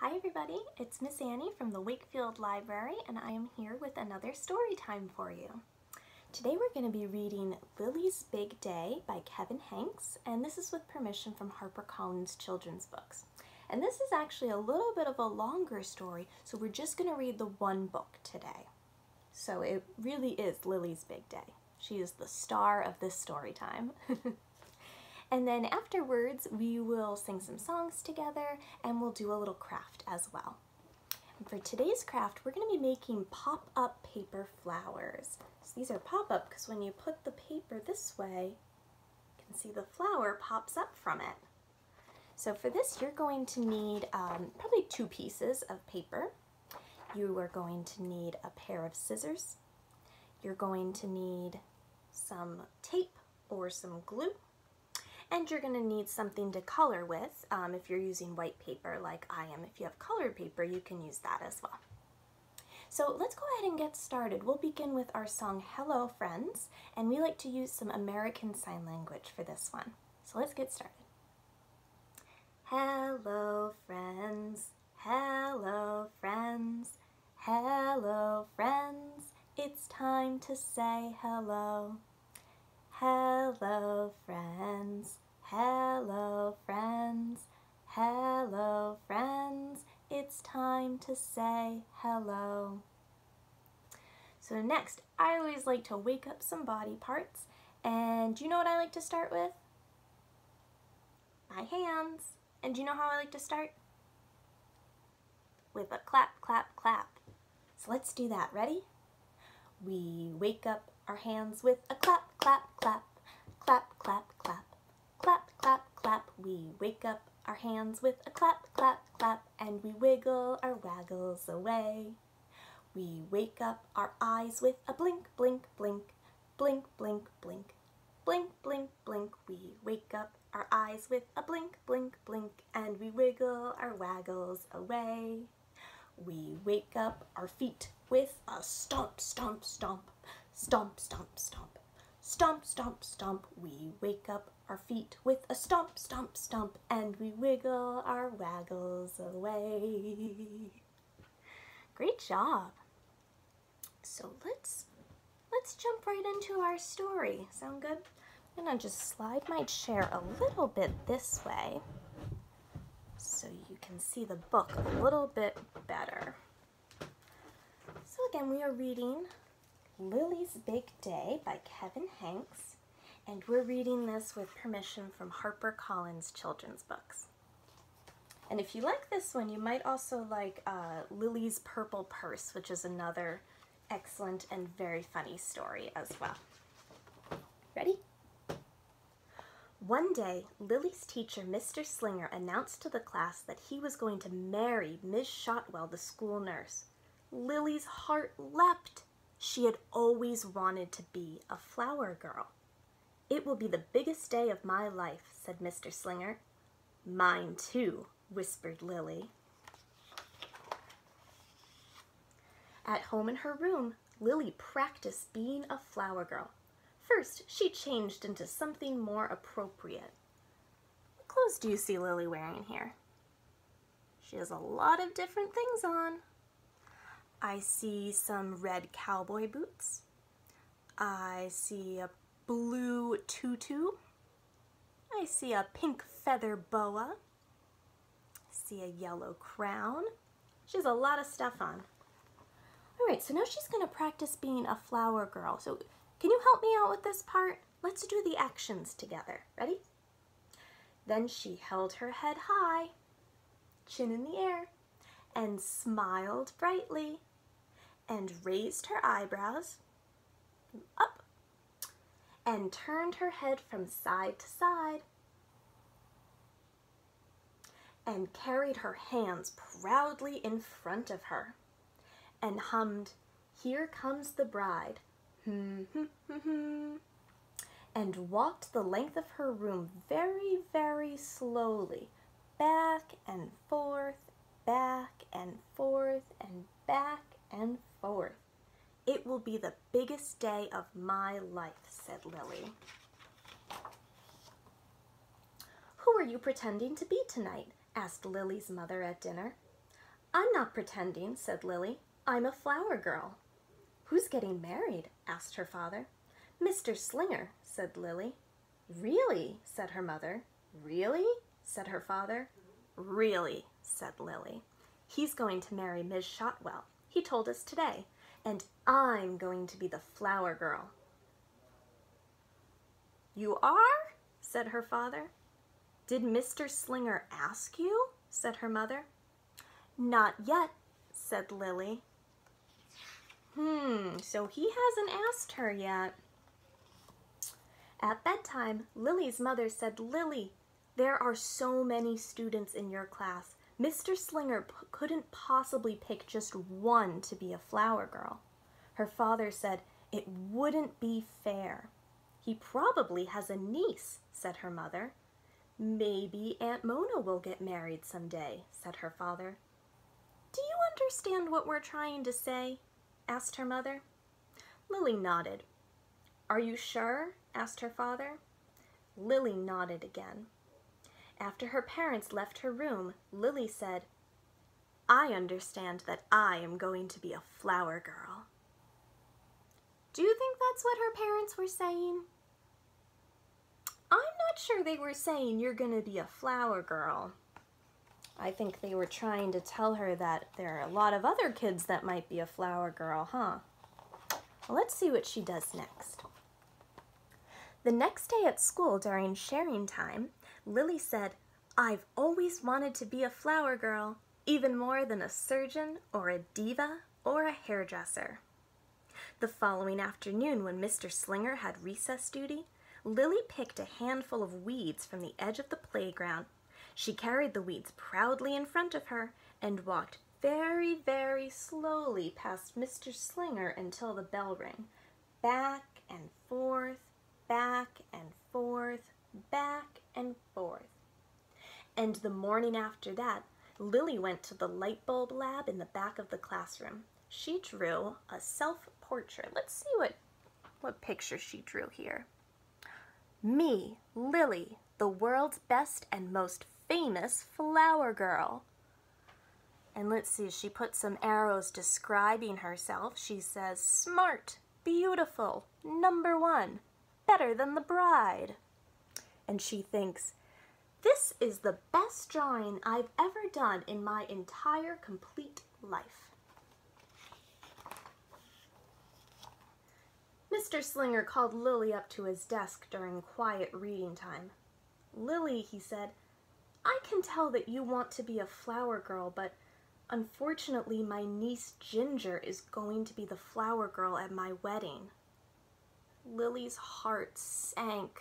Hi everybody, it's Miss Annie from the Wakefield Library and I am here with another story time for you. Today we're going to be reading Lily's Big Day by Kevin Henkes and this is with permission from HarperCollins Children's Books. And this is actually a little bit of a longer story so we're just going to read the one book today. So it really is Lily's Big Day. She is the star of this story time. And then afterwards, we will sing some songs together and we'll do a little craft as well. And for today's craft, we're gonna be making pop-up paper flowers. So these are pop-up because when you put the paper this way, you can see the flower pops up from it. So for this, you're going to need um, probably two pieces of paper. You are going to need a pair of scissors. You're going to need some tape or some glue and you're going to need something to color with um, if you're using white paper like I am. If you have colored paper, you can use that as well. So let's go ahead and get started. We'll begin with our song Hello Friends, and we like to use some American Sign Language for this one. So let's get started. Hello friends, hello friends, hello friends, it's time to say hello. Hello, friends. Hello, friends. Hello, friends. It's time to say hello. So next, I always like to wake up some body parts. And do you know what I like to start with? My hands. And do you know how I like to start? With a clap, clap, clap. So let's do that. Ready? We wake up our hands with a clap, clap, clap, clap, clap, clap, clap, clap, clap. We wake up our hands with a clap, clap, clap, and we wiggle our waggles away. We wake up our eyes with a blink, blink, blink, blink, blink, blink, blink, blink, blink. We wake up our eyes with a blink, blink, blink, and we wiggle our waggles away. We wake up our feet with a stomp, stomp, stomp, Stomp, stomp, stomp. Stomp, stomp, stomp. We wake up our feet with a stomp, stomp, stomp, and we wiggle our waggles away. Great job. So let's let's jump right into our story. Sound good? I'm gonna just slide my chair a little bit this way so you can see the book a little bit better. So again, we are reading Lily's Big Day by Kevin Henkes, and we're reading this with permission from HarperCollins Children's Books. And if you like this one, you might also like uh, Lily's Purple Purse, which is another excellent and very funny story as well. Ready? One day, Lily's teacher, Mr. Slinger, announced to the class that he was going to marry Miss Shotwell, the school nurse. Lily's heart leapt. She had always wanted to be a flower girl. It will be the biggest day of my life, said Mr. Slinger. Mine too, whispered Lily. At home in her room, Lily practiced being a flower girl. First, she changed into something more appropriate. What clothes do you see Lily wearing here? She has a lot of different things on. I see some red cowboy boots. I see a blue tutu. I see a pink feather boa. I see a yellow crown. She has a lot of stuff on. All right, so now she's gonna practice being a flower girl. So can you help me out with this part? Let's do the actions together. Ready? Then she held her head high, chin in the air, and smiled brightly and raised her eyebrows up and turned her head from side to side and carried her hands proudly in front of her and hummed, Here comes the bride, hmm, hmm, hmm, and walked the length of her room very, very slowly, back and forth, back and forth, and back and forth. It will be the biggest day of my life, said Lily. Who are you pretending to be tonight? asked Lily's mother at dinner. I'm not pretending, said Lily. I'm a flower girl. Who's getting married? asked her father. Mr. Slinger, said Lily. Really? said her mother. Really? said her father. Really, said Lily. He's going to marry Miss Shotwell. He told us today. And I'm going to be the flower girl. You are? said her father. Did Mr. Slinger ask you? said her mother. Not yet, said Lily. Hmm, so he hasn't asked her yet. At bedtime, Lily's mother said, Lily, there are so many students in your class. Mr. Slinger couldn't possibly pick just one to be a flower girl. Her father said, it wouldn't be fair. He probably has a niece, said her mother. Maybe Aunt Mona will get married someday, said her father. Do you understand what we're trying to say? asked her mother. Lily nodded. Are you sure? asked her father. Lily nodded again. After her parents left her room, Lily said, I understand that I am going to be a flower girl. Do you think that's what her parents were saying? I'm not sure they were saying you're going to be a flower girl. I think they were trying to tell her that there are a lot of other kids that might be a flower girl, huh? Well, let's see what she does next. The next day at school during sharing time, Lily said, I've always wanted to be a flower girl, even more than a surgeon or a diva or a hairdresser. The following afternoon, when Mr. Slinger had recess duty, Lily picked a handful of weeds from the edge of the playground. She carried the weeds proudly in front of her and walked very, very slowly past Mr. Slinger until the bell rang. Back and forth, back and forth, back and forth. And the morning after that, Lily went to the light bulb lab in the back of the classroom. She drew a self-portrait. Let's see what, what picture she drew here. Me, Lily, the world's best and most famous flower girl. And let's see, she put some arrows describing herself. She says, smart, beautiful, number one, better than the bride. And she thinks, this is the best drawing I've ever done in my entire complete life. Mr. Slinger called Lily up to his desk during quiet reading time. Lily, he said, I can tell that you want to be a flower girl, but unfortunately my niece Ginger is going to be the flower girl at my wedding. Lily's heart sank.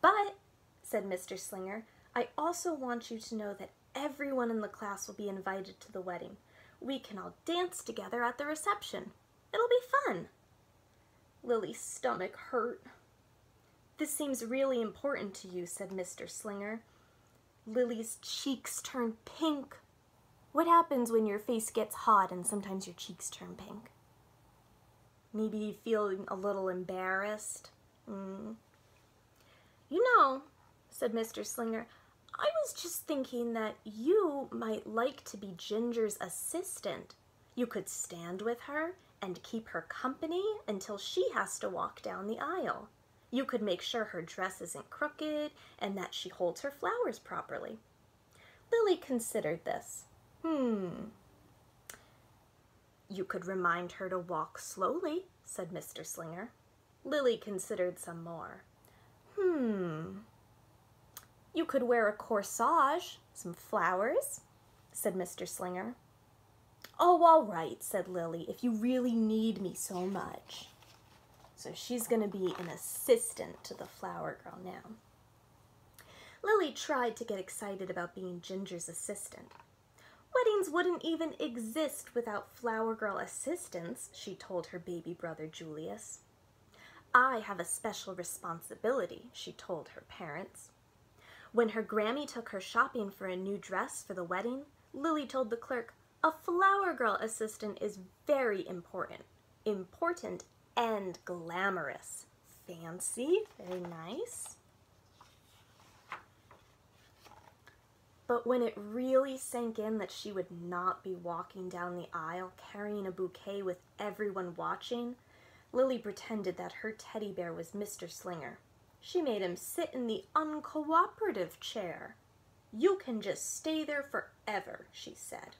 But, said Mr. Slinger, I also want you to know that everyone in the class will be invited to the wedding. We can all dance together at the reception. It'll be fun. Lily's stomach hurt. This seems really important to you, said Mr. Slinger. Lily's cheeks turned pink. What happens when your face gets hot and sometimes your cheeks turn pink? Maybe feeling a little embarrassed? Mm. You know, said Mr. Slinger, I was just thinking that you might like to be Ginger's assistant. You could stand with her and keep her company until she has to walk down the aisle. You could make sure her dress isn't crooked and that she holds her flowers properly. Lily considered this. Hmm. You could remind her to walk slowly, said Mr. Slinger. Lily considered some more. Hmm. You could wear a corsage, some flowers, said Mr. Slinger. Oh, all right, said Lily, if you really need me so much. So she's going to be an assistant to the flower girl now. Lily tried to get excited about being Ginger's assistant. Weddings wouldn't even exist without flower girl assistants, she told her baby brother Julius. I have a special responsibility, she told her parents. When her Grammy took her shopping for a new dress for the wedding, Lily told the clerk, a flower girl assistant is very important. Important and glamorous. Fancy, very nice. But when it really sank in that she would not be walking down the aisle carrying a bouquet with everyone watching, Lily pretended that her teddy bear was Mr. Slinger. She made him sit in the uncooperative chair. You can just stay there forever, she said.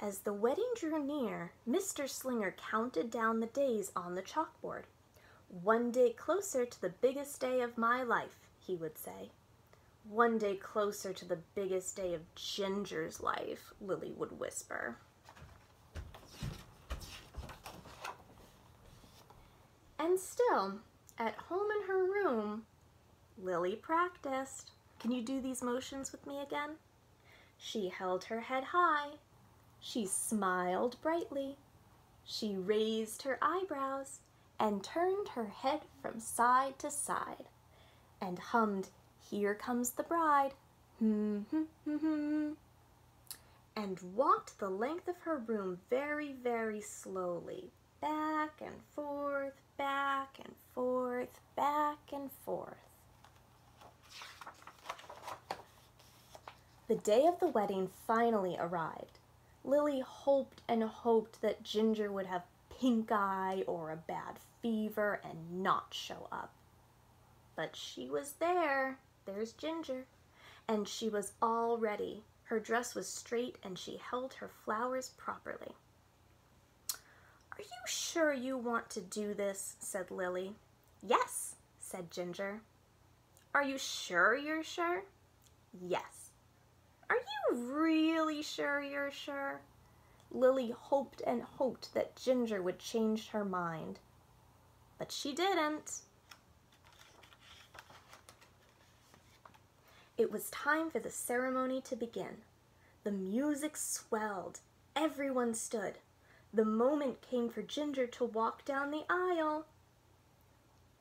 As the wedding drew near, Mr. Slinger counted down the days on the chalkboard. One day closer to the biggest day of my life, he would say. One day closer to the biggest day of Ginger's life, Lily would whisper. And still, at home in her room, Lily practiced. Can you do these motions with me again? She held her head high. She smiled brightly. She raised her eyebrows and turned her head from side to side and hummed here Comes the Bride, hmm, hmm, hmm, and walked the length of her room very, very slowly, back and forth, back and forth, back and forth. The day of the wedding finally arrived. Lily hoped and hoped that Ginger would have pink eye or a bad fever and not show up. But she was there there's Ginger. And she was all ready. Her dress was straight and she held her flowers properly. Are you sure you want to do this? said Lily. Yes, said Ginger. Are you sure you're sure? Yes. Are you really sure you're sure? Lily hoped and hoped that Ginger would change her mind. But she didn't. It was time for the ceremony to begin. The music swelled. Everyone stood. The moment came for Ginger to walk down the aisle.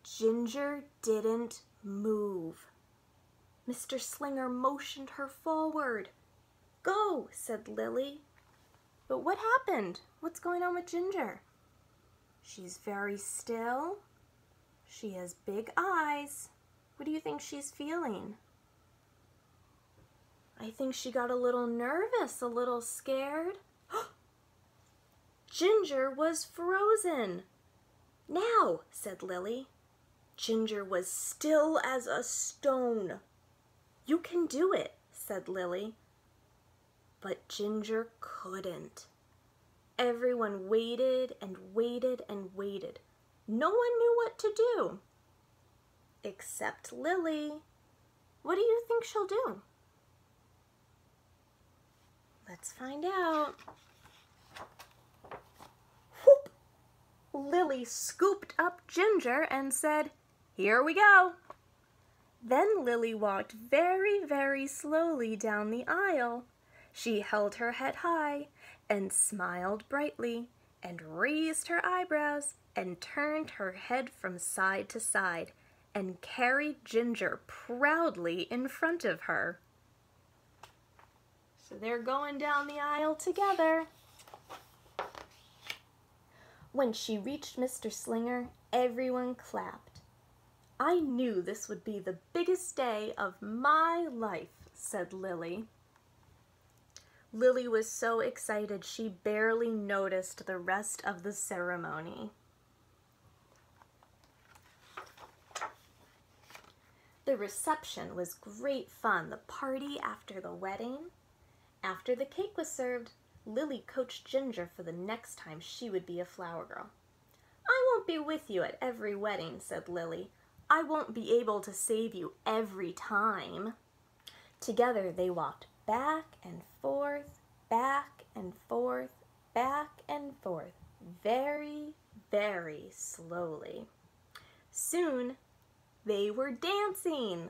Ginger didn't move. Mr. Slinger motioned her forward. Go, said Lily. But what happened? What's going on with Ginger? She's very still. She has big eyes. What do you think she's feeling? I think she got a little nervous, a little scared. Ginger was frozen. Now, said Lily. Ginger was still as a stone. You can do it, said Lily. But Ginger couldn't. Everyone waited and waited and waited. No one knew what to do. Except Lily. What do you think she'll do? Let's find out. Lily scooped up Ginger and said, Here we go. Then Lily walked very, very slowly down the aisle. She held her head high and smiled brightly and raised her eyebrows and turned her head from side to side and carried Ginger proudly in front of her. So they're going down the aisle together. When she reached Mr. Slinger, everyone clapped. I knew this would be the biggest day of my life, said Lily. Lily was so excited she barely noticed the rest of the ceremony. The reception was great fun, the party after the wedding, after the cake was served, Lily coached Ginger for the next time she would be a flower girl. I won't be with you at every wedding, said Lily. I won't be able to save you every time. Together they walked back and forth, back and forth, back and forth, very, very slowly. Soon they were dancing.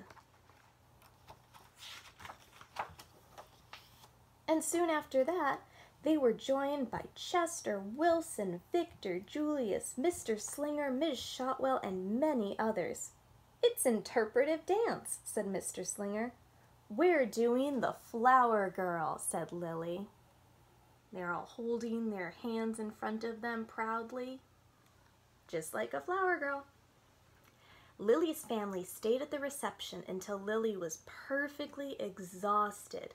and soon after that, they were joined by Chester, Wilson, Victor, Julius, Mr. Slinger, Miss Shotwell, and many others. It's interpretive dance, said Mr. Slinger. We're doing the flower girl, said Lily. They're all holding their hands in front of them proudly, just like a flower girl. Lily's family stayed at the reception until Lily was perfectly exhausted.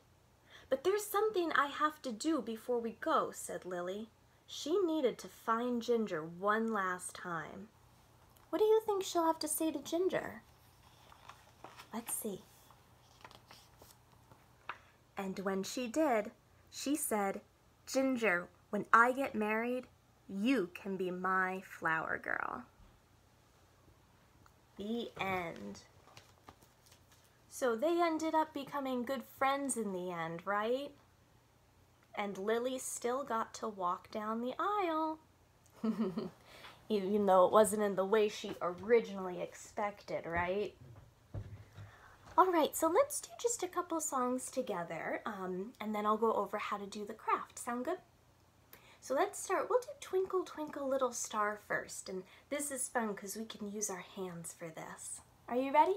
But there's something I have to do before we go, said Lily. She needed to find Ginger one last time. What do you think she'll have to say to Ginger? Let's see. And when she did, she said, Ginger, when I get married, you can be my flower girl. The end. So they ended up becoming good friends in the end, right? And Lily still got to walk down the aisle. Even though it wasn't in the way she originally expected, right? All right, so let's do just a couple songs together, um, and then I'll go over how to do the craft. Sound good? So let's start. We'll do Twinkle Twinkle Little Star first, and this is fun because we can use our hands for this. Are you ready?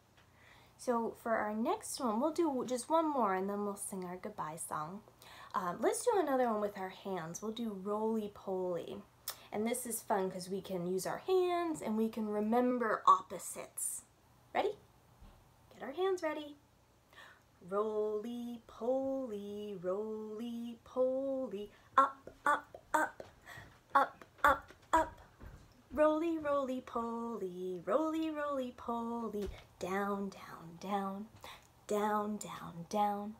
So for our next one, we'll do just one more and then we'll sing our goodbye song. Um, let's do another one with our hands. We'll do roly-poly. And this is fun because we can use our hands and we can remember opposites. Ready? Get our hands ready. Roly-poly, roly-poly, up, up, up, up, up, up. Roly, roly, poly, roly, roly, poly, down, down, down, down, down, down.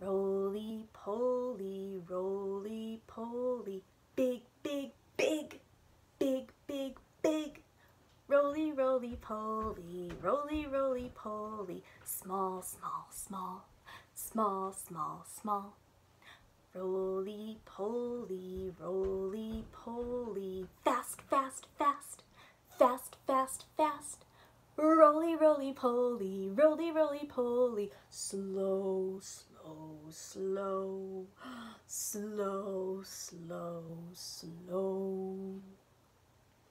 Roly, poly, roly, poly, big, big, big, big, big, big. Roly, roly, poly, roly, roly, poly, small, small, small, small, small, small. Roly poly, roly poly, fast, fast, fast, fast, fast, fast. Roly, roly poly, roly, roly poly, slow, slow, slow, slow, slow, slow.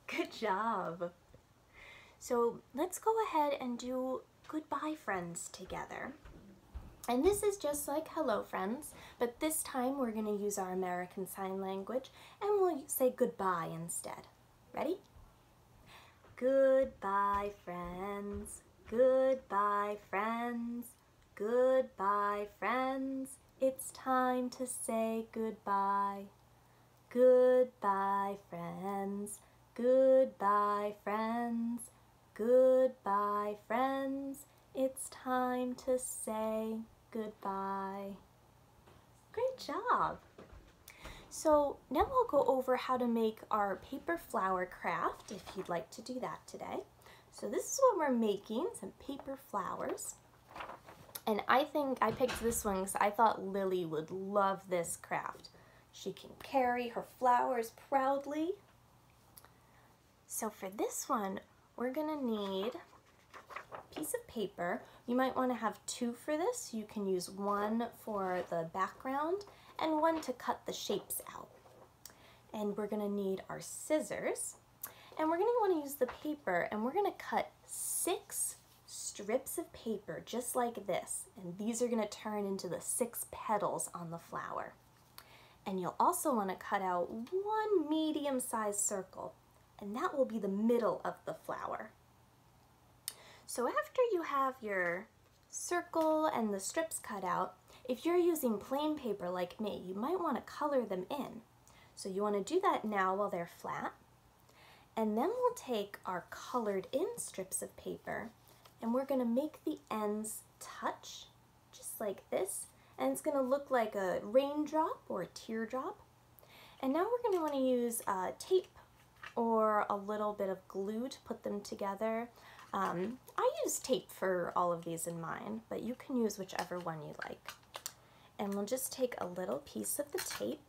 Good job. So let's go ahead and do goodbye friends together. And this is just like hello friends, but this time we're going to use our American Sign Language and we'll say goodbye instead. Ready? Goodbye friends, goodbye friends, goodbye friends, it's time to say goodbye. Goodbye friends, goodbye friends, goodbye friends, it's time to say goodbye. Great job. So now we'll go over how to make our paper flower craft if you'd like to do that today. So this is what we're making, some paper flowers. And I think I picked this one because I thought Lily would love this craft. She can carry her flowers proudly. So for this one, we're gonna need a piece of paper. You might want to have two for this. You can use one for the background and one to cut the shapes out. And we're to need our scissors. And we're want to use the paper and we're to cut six strips of paper just like this. And these are to turn into the six petals on the flower. And you'll also want to cut out one medium-sized circle and that will be the middle of the flower. So after you have your circle and the strips cut out, if you're using plain paper like me, you might want to color them in. So you want to do that now while they're flat. And then we'll take our colored in strips of paper and we're going to make the ends touch just like this. And it's going to look like a raindrop or a teardrop. And now we're going to want to use uh, tape or a little bit of glue to put them together. Um, I use tape for all of these in mine, but you can use whichever one you like. And we'll just take a little piece of the tape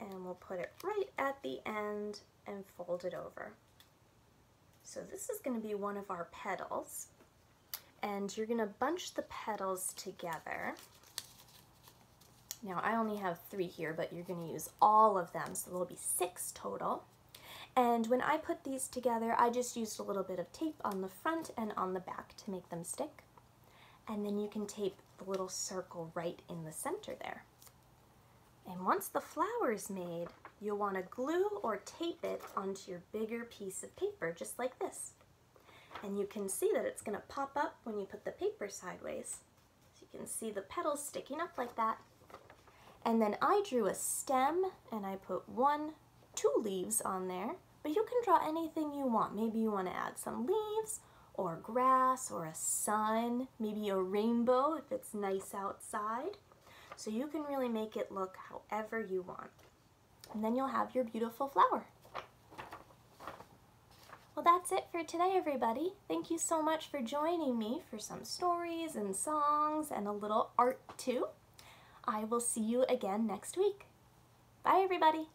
and we'll put it right at the end and fold it over. So this is going to be one of our petals. And you're going to bunch the petals together. Now I only have three here, but you're going to use all of them, so there'll be six total. And when I put these together, I just used a little bit of tape on the front and on the back to make them stick. And then you can tape the little circle right in the center there. And once the flower is made, you'll want to glue or tape it onto your bigger piece of paper, just like this. And you can see that it's going to pop up when you put the paper sideways. So you can see the petals sticking up like that. And then I drew a stem and I put one, two leaves on there, but you can draw anything you want. Maybe you want to add some leaves or grass or a sun, maybe a rainbow if it's nice outside. So you can really make it look however you want. And then you'll have your beautiful flower. Well, that's it for today, everybody. Thank you so much for joining me for some stories and songs and a little art too. I will see you again next week. Bye, everybody.